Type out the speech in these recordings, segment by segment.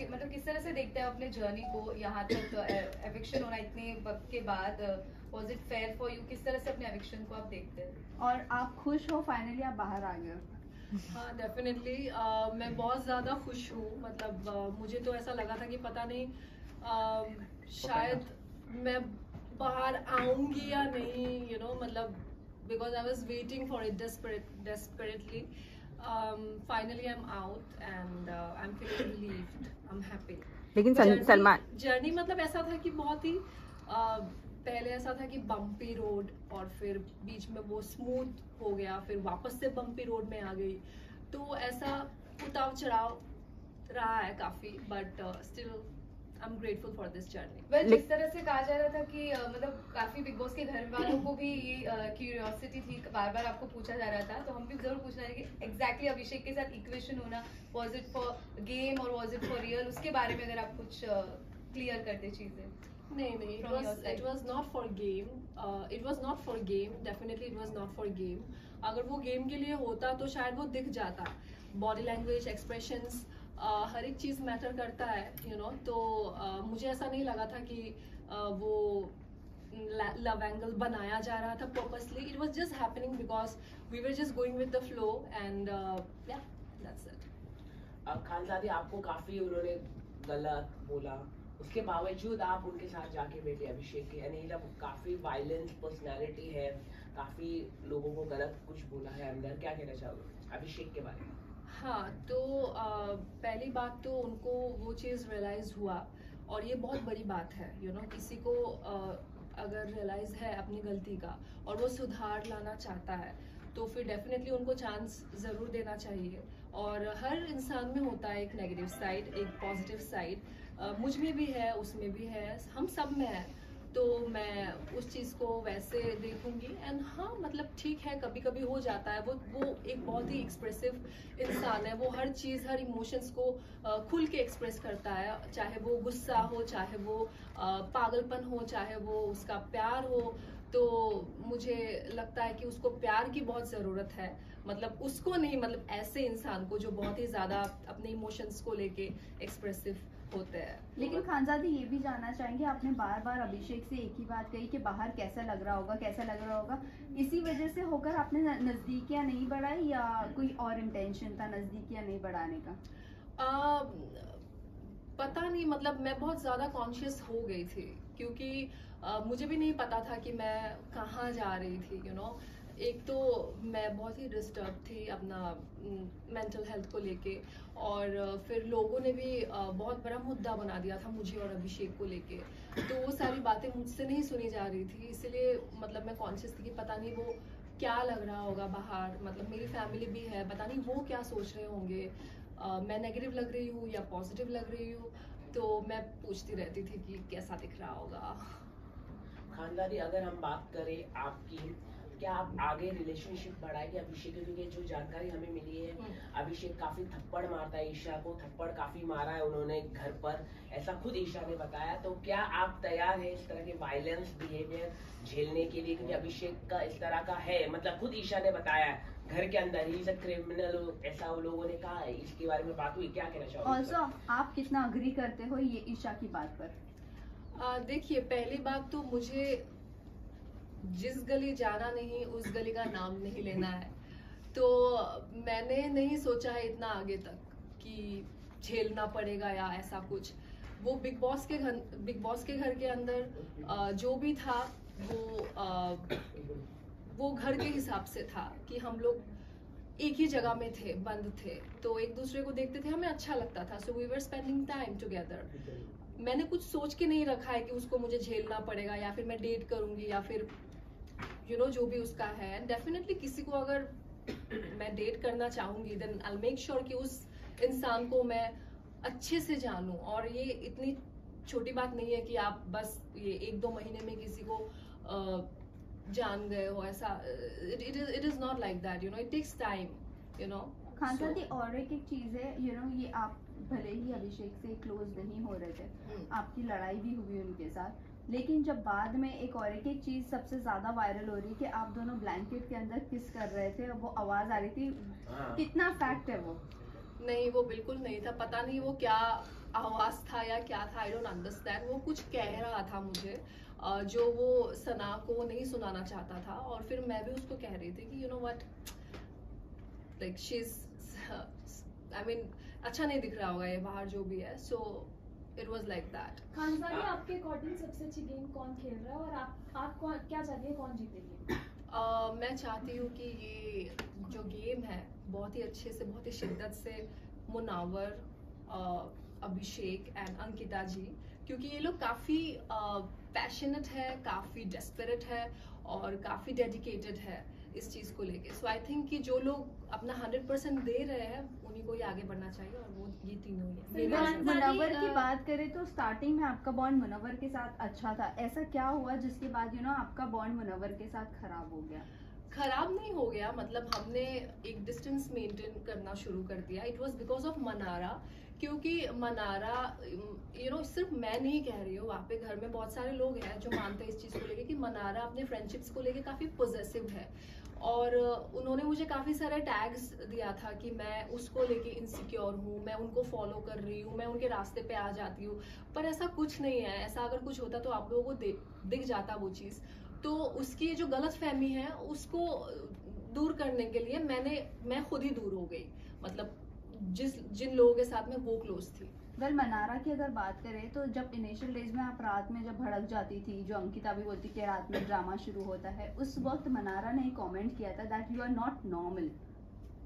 कि, मतलब किस तरह से देखते हैं अपने जर्नी को यहाँ तक एविक्शन होना इतने वक्त के बाद was it fair for you किस तरह से अपने एविक्शन को आप देखते हैं? और आप खुश हो फाइनली आप बाहर आ गए? हाँ डेफिनेटली uh, मैं बहुत ज़्यादा खुश हूँ। मतलब uh, मुझे तो ऐसा लगा था कि पता नहीं uh, शायद मैं बाहर आऊँगी या नहीं यू you नो know, मतलब because I was waiting for it desperately I am out and I am feeling relieved I am happy लेकिन सलमान जर्नी मतलब ऐसा था कि बहुत ही uh, पहले ऐसा था कि बम्पी रोड और फिर बीच में वो स्मूथ हो गया फिर वापस से बम्पी रोड में आ गई। तो ऐसा उताव चढ़ाव रहा है काफ़ी but still I am grateful for this journey well जिस तरह से कहा जा रहा था कि uh, मतलब काफ़ी बिग बॉस के घर वालों को भी ये क्यूरियोसिटी uh, थी बार बार आपको पूछा जा रहा था तो हम भी ज़रूर पूछना है कि एग्जैक्टली अभिषेक के साथ इक्वेशन होना वाज इट फॉर गेम और वाज इट फॉर रियल उसके बारे में अगर आप कुछ क्लियर uh, करते चीज़ें नहीं नहीं it was it was not for game uh, it was not for game definitely it was not for game. अगर वो गेम के लिए होता तो शायद वो दिख जाता. बॉडी लैंग्वेज एक्सप्रेशंस हर एक चीज़ मैटर करता है यू you नो know? तो मुझे ऐसा नहीं लगा था कि वो लव एंगल बनाया जा रहा था purposely it was just happening because we were just going with the flow and that's it Khanzaadi आपको काफ़ी उन्होंने गलत बोला। उसके बावजूद आप उनके साथ जाके बैठे अभिषेक के यानी जब काफ़ी वायलेंस पर्सनालिटी है, काफ़ी लोगों को गलत कुछ बोला है अंदर। क्या कहना चाहोगे अभिषेक के बारे में? हाँ तो आ, पहली बात तो उनको वो चीज़ रियलाइज़ हुआ और ये बहुत बड़ी बात है यू you नो know, किसी को आ, अगर रियलाइज़ है अपनी गलती का और वो सुधार लाना चाहता है तो फिर डेफिनेटली उनको चांस ज़रूर देना चाहिए और हर इंसान में होता है एक नेगेटिव साइड एक पॉजिटिव साइड मुझमें भी है उसमें भी है हम सब में है। तो मैं उस चीज़ को वैसे देखूँगी। एंड हाँ मतलब ठीक है कभी कभी हो जाता है। वो वो एक बहुत ही एक्सप्रेसिव इंसान है। वो हर चीज़, हर इमोशंस को खुल के एक्सप्रेस करता है। चाहे वो गुस्सा हो, चाहे वो पागलपन हो, चाहे वो उसका प्यार हो तो मुझे लगता है कि उसको प्यार की बहुत ज़रूरत है। मतलब उसको नहीं मतलब ऐसे इंसान को जो बहुत ही ज़्यादा अपने इमोशंस को लेके एक्सप्रेसिव होते हैं। लेकिन खानजादी ये भी जानना चाहेंगे आपने बार बार अभिषेक से एक ही बात कही कि बाहर कैसा लग रहा होगा कैसा लग रहा होगा। इसी वजह से होकर आपने नजदीकियाँ नहीं बढ़ाई या कोई और इंटेंशन था नजदीकियाँ नहीं बढ़ाने का? आ, पता नहीं मतलब मैं बहुत ज़्यादा कॉन्शियस हो गई थी क्योंकि आ, मुझे भी नहीं पता था कि मैं कहाँ जा रही थी यू you नो know? एक तो मैं बहुत ही डिस्टर्ब थी अपना मेंटल हेल्थ को लेके और फिर लोगों ने भी बहुत बड़ा मुद्दा बना दिया था मुझे और अभिषेक को लेके। तो वो सारी बातें मुझसे नहीं सुनी जा रही थी, इसलिए मतलब मैं कॉन्शियस थी कि पता नहीं वो क्या लग रहा होगा बाहर मतलब मेरी फैमिली भी है, पता नहीं वो क्या सोच रहे होंगे। मैं नेगेटिव लग रही हूँ या पॉजिटिव लग रही हूँ तो मैं पूछती रहती थी कि कैसा दिख रहा होगा। खानदारी अगर हम बात करें आपकी क्या आप आगे रिलेशनशिप बढ़ाएँगे अभिषेक? क्योंकि जो जानकारी हमें मिली है हम्म। अभिषेक काफ़ी थप्पड़ मारता है ईशा को थप्पड़ काफ़ी मारा है उन्होंने घर पर। ऐसा खुद ईशा ने बताया। तो क्या आप तैयार है इस तरह के वायलेंस बिहेवियर झेलने के लिए? क्योंकि अभिषेक का इस तरह का है। मतलब खुद ईशा ने बताया घर के अंदर ही सब क्रिमिनल ऐसा लोगों ने कहा है। इसके बारे में बात हुई। क्या कहना चाहोगे आप कितना अग्री करते हो ये ईशा की बात पर? देखिए पहली बात तो मुझे जिस गली जाना नहीं, उस गली का नाम नहीं लेना है। तो मैंने नहीं सोचा है इतना आगे तक कि झेलना पड़ेगा या ऐसा कुछ। वो बिग बॉस के घर बिग बॉस के घर के अंदर जो भी था, वो वो घर के हिसाब से था कि हम लोग एक ही जगह में थे, बंद थे। तो एक दूसरे को देखते थे, हमें अच्छा लगता था। So we were spending time together मैंने कुछ सोच के नहीं रखा है कि उसको मुझे झेलना पड़ेगा या फिर मैं डेट करूँगी या फिर यू नो जो भी उसका है डेफिनेटली किसी को अगर मैं डेट करना चाहूँगी देन आई मेक श्योर कि उस इंसान को मैं अच्छे से जानूं और ये इतनी छोटी बात नहीं है कि आप बस ये एक दो महीने में किसी को जान गए हो ऐसा it is it is not like that you know it takes time you know Khan so, और एक एक चीज़ है यू नो ये आप भले ही अभिषेक से क्लोज नहीं हो रहे थे hmm. आपकी लड़ाई भी हुई उनके साथ लेकिन जब बाद में एक और एक एक चीज़ सबसे ज़्यादा वायरल हो रही कि आप दोनों ब्लैंकेट के अंदर किस कर रहे थे वो आवाज़ आ रही थी हाँ। कितना फैक्ट है वो? नहीं वो बिल्कुल नहीं था। पता नहीं वो क्या आवाज़ था या क्या था आई डोंट अंडरस्टैंड वो कुछ कह रहा था मुझे जो वो सना को नहीं सुनाना चाहता था। और फिर मैं भी उसको कह रही थी कि you know what like she is I mean अच्छा नहीं दिख रहा होगा ये बाहर जो भी है. So it was like that खानसारी आपके अकॉर्डिंग सबसे अच्छी गेम कौन खेल रहा है और आप आप कौन क्या चाहती है कौन जीतेगी Uh, मैं चाहती हूँ कि ये जो गेम है बहुत ही अच्छे से बहुत ही शिद्दत से मुनावर uh, अभिषेक एंड अंकिता जी क्योंकि ये लोग काफ़ी पैशनेट है काफ़ी डेस्परेट है और काफ़ी डेडिकेटेड है। इस चीज़ को लेके। सो आई थिंक कि जो लोग अपना हंड्रेड परसेंट दे रहे हैं उन्हीं को ही आगे बढ़ना चाहिए और वो ये तीनों ही है। की बात करें तो स्टार्टिंग में आपका बॉन्ड मुनव्वर के साथ अच्छा था। ऐसा क्या हुआ जिसके बाद यू नो आपका बॉन्ड मुनव्वर के साथ खराब हो गया? खराब नहीं हो गया मतलब हमने एक डिस्टेंस मेंटेन करना शुरू कर दिया। It was because of Mannara क्योंकि मनारा यू नो सिर्फ़ मैं नहीं कह रही हूँ, वहाँ पे घर में बहुत सारे लोग हैं जो मानते हैं इस चीज़ को लेके कि मनारा अपने फ्रेंडशिप्स को लेके काफ़ी पोजेसिव है। और उन्होंने मुझे काफ़ी सारे टैग्स दिया था कि मैं उसको लेके इनसिक्योर हूँ, मैं उनको फॉलो कर रही हूँ, मैं उनके रास्ते पे आ जाती हूँ। पर ऐसा कुछ नहीं है, ऐसा अगर कुछ होता तो आप लोगों को दिख जाता वो चीज़। तो उसकी जो गलत फहमी है, उसको दूर करने के लिए मैंने, मैं खुद ही दूर हो गई। मतलब जिस जिन लोगों के साथ में वो क्लोज थी। वेल well, मनारा की अगर बात करें तो जब इनिशियल डेज़ में आप रात में जब भड़क जाती थी जो अंकिता भी बोलती कि रात में ड्रामा शुरू होता है उस वक्त मनारा ने कमेंट किया था that you are not normal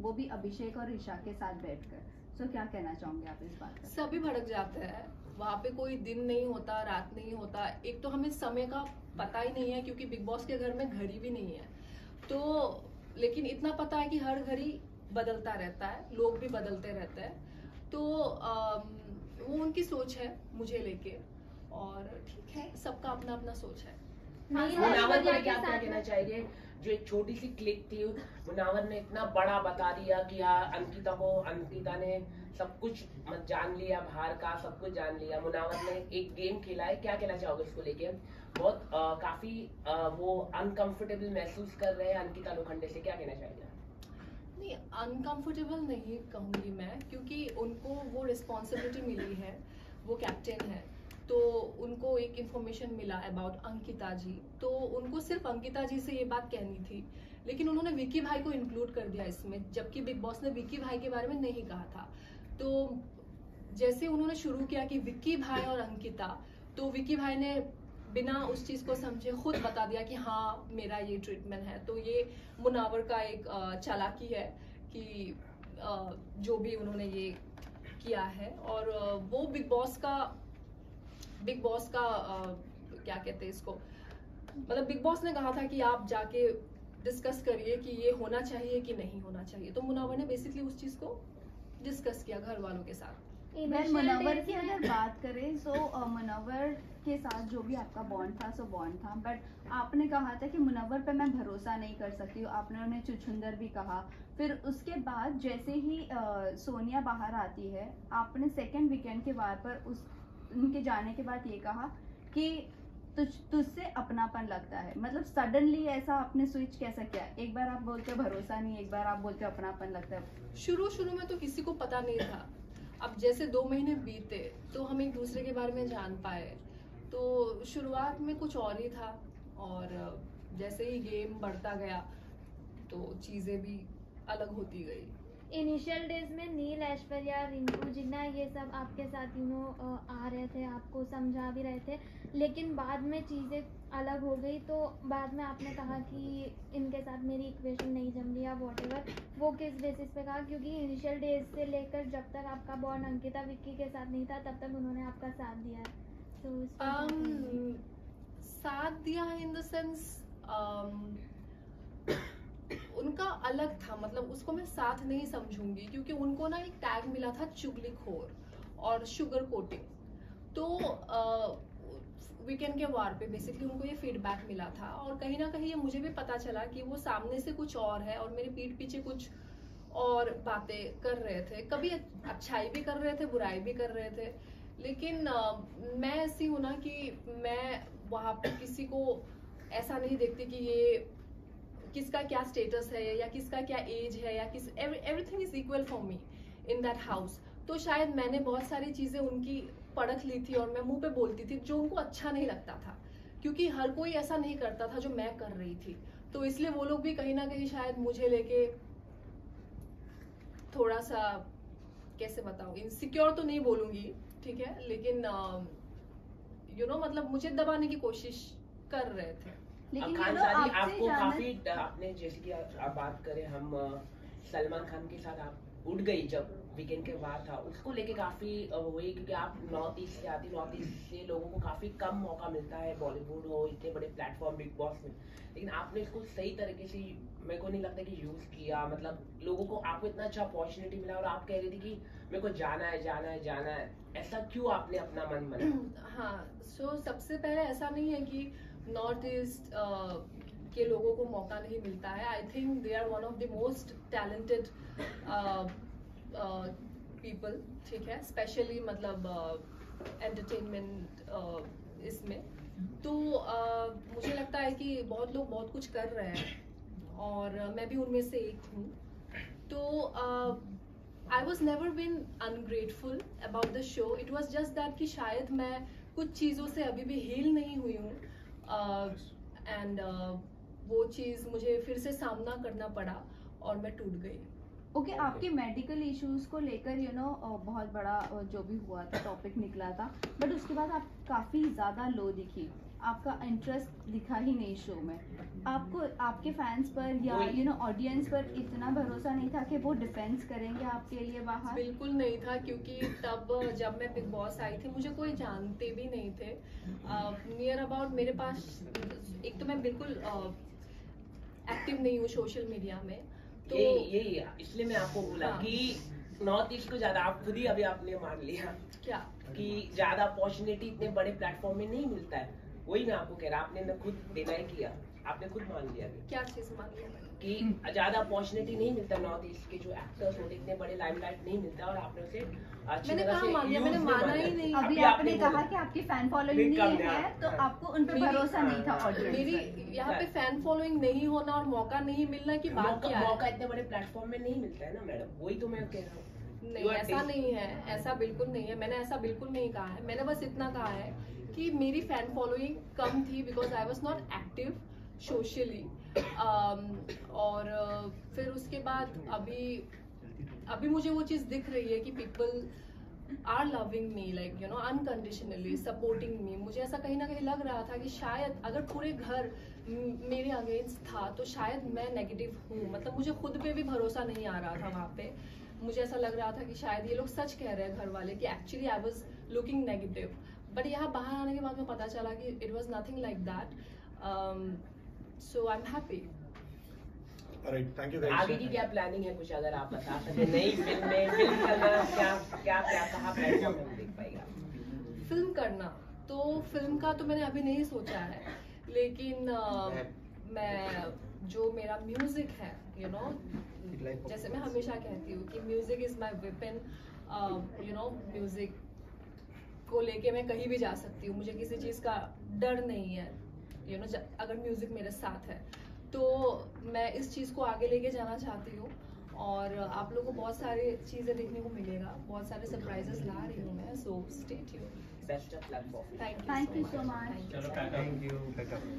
वो भी अभिषेक और ईशा के साथ बैठकर। सो क्या कहना चाहोगे आप इस बात पर सभी भड़क जाते हैं। वहाँ पे कोई दिन नहीं होता रात नहीं होता। एक तो हमें समय का पता ही नहीं है क्योंकि बिग बॉस के घर में घड़ी भी नहीं है। तो लेकिन इतना पता है कि हर घड़ी बदलता रहता है लोग भी बदलते रहते हैं। तो वो उनकी सोच है मुझे लेके और ठीक है सबका अपना अपना सोच है। मुनावर को लेके आप क्या कहना जो एक छोटी सी क्लिक थी मुनावर ने इतना बड़ा बता दिया कि यार अंकिता को अंकिता ने सब कुछ जान लिया बाहर का सब कुछ जान लिया। मुनावर ने एक गेम खेला है क्या कहना चाहोगे उसको लेके? बहुत अ, काफ़ी अ, वो अनकंफर्टेबल महसूस कर रहे हैं अंकिता लोखंडे से क्या कहना चाहिए नहीं अनकंफर्टेबल नहीं कहूँगी मैं, क्योंकि उनको वो रिस्पॉन्सिबिलिटी मिली है, वो कैप्टन है तो उनको एक इन्फॉर्मेशन मिला अबाउट अंकिता जी। तो उनको सिर्फ़ अंकिता जी से ये बात कहनी थी, लेकिन उन्होंने विकी भाई को इंक्लूड कर दिया इसमें, जबकि बिग बॉस ने विकी भाई के बारे में नहीं कहा था। तो जैसे उन्होंने शुरू किया कि विक्की भाई और अंकिता तो विक्की भाई ने बिना उस चीज़ को समझे खुद बता दिया कि हाँ मेरा ये ट्रीटमेंट है। तो ये मुनावर का एक चालाकी है कि जो भी उन्होंने ये किया है। और वो बिग बॉस का बिग बॉस का क्या कहते हैं इसको? मतलब बिग बॉस ने कहा था कि आप जाके डिस्कस करिए कि ये होना चाहिए कि नहीं होना चाहिए। तो मुनावर ने बेसिकली उस चीज़ को डिस्कस किया घर वालों के साथ। Initial की अगर बात करें सो मुनव्वर के साथ जो भी आपका बॉन्ड था सो बॉन्ड था। बट आपने कहा था कि मुनव्वर पे मैं भरोसा नहीं कर सकती हूँ। आपने उन्हें चुछुंदर भी कहा। फिर उसके बाद जैसे ही अ, सोनिया बाहर आती है आपने सेकेंड वीकेंड के बार पर उस उनके जाने के बाद ये कहा कि तुझ तुझसे अपनापन लगता है। मतलब सडनली ऐसा आपने स्विच कैसा किया? एक बार आप बोलते हो भरोसा नहीं एक बार आप बोलते हो अपनापन लगता है। शुरू शुरू में तो किसी को पता नहीं था। अब जैसे दो महीने बीते तो हम एक दूसरे के बारे में जान पाए। तो शुरुआत में कुछ और ही था और जैसे ही गेम बढ़ता गया तो चीज़ें भी अलग होती गई। इनिशियल डेज़ में नील, ऐश्वर्या, रिंकू, जिन्ना, ये सब आपके साथ यू आ रहे थे, आपको समझा भी रहे थे, लेकिन बाद में चीज़ें अलग हो गई तो बाद में आपने कहा कि इनके साथ मेरी इक्वेशन नहीं जम रही या वॉट वो किस बेसिस पे कहा? क्योंकि इनिशियल डेज़ से लेकर जब तक आपका बॉन्ड अंकिता विक्की के साथ नहीं था, तब तक उन्होंने आपका साथ दिया है। Um, साथ दिया इन द सेंस उनका अलग था मतलब उसको मैं साथ नहीं समझूँगी क्योंकि उनको ना एक टैग मिला था चुगलीखोर और शुगर कोटिंग तो वीकेंड के वार पे बेसिकली उनको ये फीडबैक मिला था और कहीं ना कहीं ये मुझे भी पता चला कि वो सामने से कुछ और है और मेरे पीठ पीछे कुछ और बातें कर रहे थे। कभी अच्छाई भी कर रहे थे बुराई भी कर रहे थे। लेकिन मैं ऐसी हूँ ना कि मैं वहाँ पर किसी को ऐसा नहीं देखती कि ये किसका क्या स्टेटस है या किसका क्या एज है या किस everything is equal for me in that house तो शायद मैंने बहुत सारी चीज़ें उनकी परख ली थी और मैं मुँह पे बोलती थी जो उनको अच्छा नहीं लगता था। क्योंकि हर कोई ऐसा नहीं करता था जो मैं कर रही थी। तो इसलिए वो लोग भी कहीं ना कहीं शायद मुझे लेके थोड़ा सा, कैसे बताऊँ इनसिक्योर तो नहीं बोलूँगी ठीक है? लेकिन यू नो मतलब मुझे दबाने की कोशिश कर रहे थे। लेकिन खान you know, साहब आपको काफ़ी आपने जैसे कि आप आप बात करें हम सलमान खान के साथ आप उठ गई जब वीकेंड के बाद था। उसको लेके काफ़ी हुई क्योंकि आप नॉर्थ ईस्ट से आती नॉर्थ ईस्ट से लोगों को काफ़ी कम मौका मिलता है। बॉलीवुड हो, इतने बड़े प्लेटफॉर्म बिग बॉस में। लेकिन आपने इसको सही तरीके से, मेरे को नहीं लगता कि यूज़ किया। मतलब लोगों को, आपको इतना अच्छा अपॉर्चुनिटी मिला और आप कह रही थी कि मेरे को जाना है जाना है जाना है। ऐसा क्यों आपने अपना मन बना? हाँ सो सबसे पहले ऐसा नहीं है कि नॉर्थ ईस्ट के लोगों को मौका नहीं मिलता है। I think they are one of the most talented people ठीक है? स्पेशली मतलब एंटरटेनमेंट uh, uh, इसमें। तो uh, मुझे लगता है कि बहुत लोग बहुत कुछ कर रहे हैं और uh, मैं भी उनमें से एक हूँ। तो I was never been ungrateful about the show it was just that कि शायद मैं कुछ चीज़ों से अभी भी हील नहीं हुई हूँ। एंड वो चीज़ मुझे फिर से सामना करना पड़ा और मैं टूट गई। ओके okay, आपके मेडिकल इश्यूज़ को लेकर यू नो बहुत बड़ा जो भी हुआ था टॉपिक निकला था बट उसके बाद आप काफ़ी ज़्यादा लो दिखी। आपका इंटरेस्ट दिखा ही नहीं शो में। आपको आपके फैंस पर या यू नो ऑडियंस पर इतना भरोसा नहीं था कि वो डिफेंस करेंगे आपके लिए बाहर? बिल्कुल नहीं था क्योंकि तब जब मैं बिग बॉस आई थी मुझे कोई जानते भी नहीं थे। नियर uh, अबाउट मेरे पास एक तो मैं बिल्कुल एक्टिव नहीं हूँ सोशल मीडिया में तो यही इसलिए मैं आपको बोला हाँ। कि नॉर्थ ईस्ट को ज़्यादा आप खुद ही अभी आपने मान लिया। क्या? कि ज़्यादा अपॉर्चुनिटी इतने बड़े प्लेटफॉर्म में नहीं मिलता है। वही मैं आपको कह रहा आपने ना खुद डिनाई किया। आपने खुद मान लिया क्या चीज़ मान लिया कि ज़्यादा अपॉर्चुनिटी नहीं मिलता नॉर्थ ईस्ट के जो एक्टर्स होते इतने बड़े लाइमलाइट नहीं मिलता और आपने उसे अच्छी मैंने तरह से मान लिया? मैंने माना माना ही नहीं। अभी अभी आपने कहा कि आपकी फ़ैन फॉलोइंग नहीं, है है। तो हाँ। आपको उन पर भरोसा नहीं था हाँ, ऑडियंस मेरी यहाँ पे फ़ैन फॉलोइंग नहीं होना और मौका नहीं मिलना की बात क्या मौका इतने बड़े प्लेटफॉर्म में नहीं मिलता है ना मैडम वही तो मैं कह रहा हूँ। नहीं ऐसा नहीं है ऐसा बिल्कुल नहीं है। मैंने ऐसा बिल्कुल नहीं कहा है। मैंने बस इतना कहा है कि मेरी फ़ैन फॉलोइंग कम थी because I was not active socially और uh, फिर उसके बाद अभी अभी मुझे वो चीज़ दिख रही है कि people are loving me like you know unconditionally supporting me मुझे ऐसा कहीं ना कहीं लग रहा था कि शायद अगर पूरे घर मेरे अगेंस्ट था तो शायद मैं नेगेटिव हूँ। मतलब मुझे खुद पे भी भरोसा नहीं आ रहा था वहाँ पे। मुझे ऐसा लग रहा था कि शायद ये लोग सच कह रहे हैं घर वाले कि actually I was looking negative but यहाँ बाहर आने के बाद में पता चला कि it was nothing like that so I am happy right thank you आगे की क्या प्लानिंग है कुछ अगर आप बता सके? नई फ़िल्म में फ़िल्म करना क्या क्या क्या कहाँ देख पाएगा। फ़िल्म करना। तो फ़िल्म का तो मैंने अभी नहीं सोचा है लेकिन मैं जो मेरा म्यूज़िक है यू you नो know, जैसे मैं हमेशा कहती हूँ कि music is my weapon you know music को लेके मैं कहीं भी जा सकती हूँ मुझे किसी चीज़ का डर नहीं है। यू you नो know, अगर म्यूज़िक मेरे साथ है तो मैं इस चीज़ को आगे लेके जाना चाहती हूँ और आप लोगों को बहुत सारे चीज़ें देखने को मिलेगा बहुत सारे सरप्राइजेस ला रही हूँ मैं so stay tuned best of luck thank you so much you thank you